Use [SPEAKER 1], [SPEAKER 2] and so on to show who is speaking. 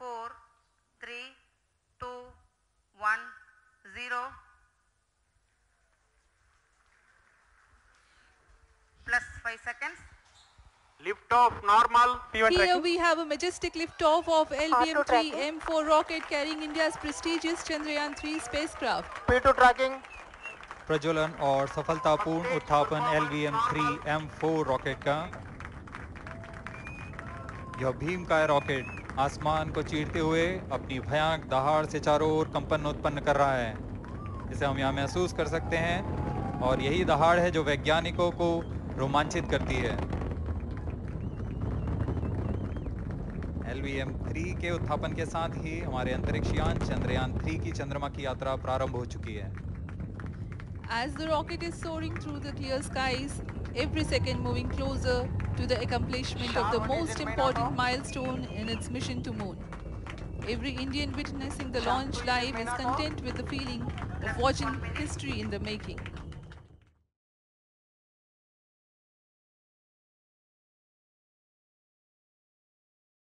[SPEAKER 1] four, three, two, one, zero. Plus five seconds.
[SPEAKER 2] Lift off normal.
[SPEAKER 3] P1
[SPEAKER 4] Here
[SPEAKER 3] tracking.
[SPEAKER 4] we have a majestic liftoff of LVM-3 M4 rocket carrying India's prestigious Chandrayaan-3 spacecraft.
[SPEAKER 3] P2 tracking.
[SPEAKER 5] प्रज्वलन और सफलतापूर्ण उत्थापन L V M three M four rocket का यह भीम का rocket आसमान को चीरते हुए अपनी भयानक दहाड़ से चारों ओर कंपन उत्पन्न कर रहा है। इसे हम यहाँ महसूस कर सकते हैं और यही दहाड़ है जो वैज्ञानिकों को रोमांचित करती है। एल थ्री के उत्थापन के साथ ही हमारे अंतरिक्ष यान चंद्रयान थ्री की चंद्रमा की यात्रा प्रारंभ हो चुकी है।
[SPEAKER 4] As the rocket is soaring through the clear skies, every second moving closer to the accomplishment of the most important milestone in its mission to moon. Every Indian witnessing the launch live is content with the feeling of watching history in the making.